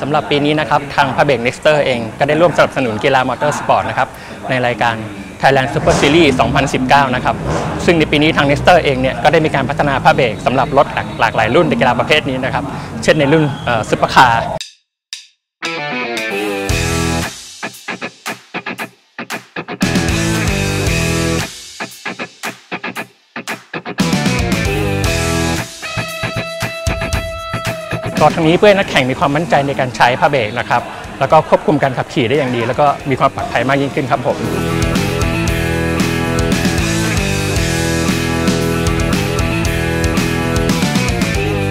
สำหรับปีนี้นะครับทางผ้าเบรก Nexzter เองก็ได้ร่วมสนับสนุนกีฬามอเตอร์สปอร์ตนะครับในรายการ Thailand Super Series 2019 นะครับ ซึ่งในปีนี้ทาง Nexter เองเนี่ยก็ได้มีการพัฒนาผ้าเบรกสำหรับรถหลากหลากหลายรุ่นในกีฬาประเภทนี้นะครับ เช่นในรุ่นซุปเปอร์คาร์ ก็ทั้งนี้เพื่อให้นักแข่งมีความมั่นใจในการใช้ผ้าเบรกนะครับแล้วก็ควบคุมการขับขี่ได้อย่างดี แล้วก็มีความปลอดภัยมากยิ่งขึ้นครับผม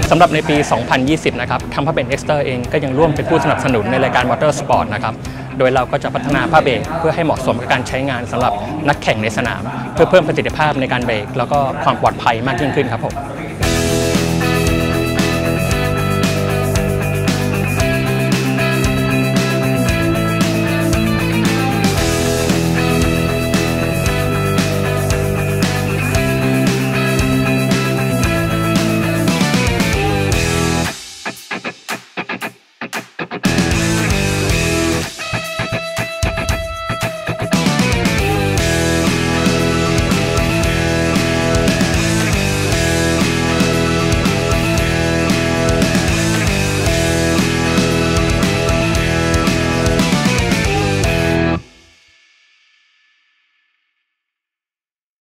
สำหรับในปี 2020 นะครับทางผ้าเบรก NEXZTER เองก็ยังร่วมเป็นผู้สนับสนุนในรายการมอเตอร์สปอร์ตนะครับ โดยเราก็จะพัฒนาผ้าเบรกเพื่อให้เหมาะสมกับการใช้งานสำหรับนักแข่งในสนาม เพื่อเพิ่มประสิทธิภาพในการเบรกแล้วก็ความปลอดภัยมากยิ่งขึ้นครับผม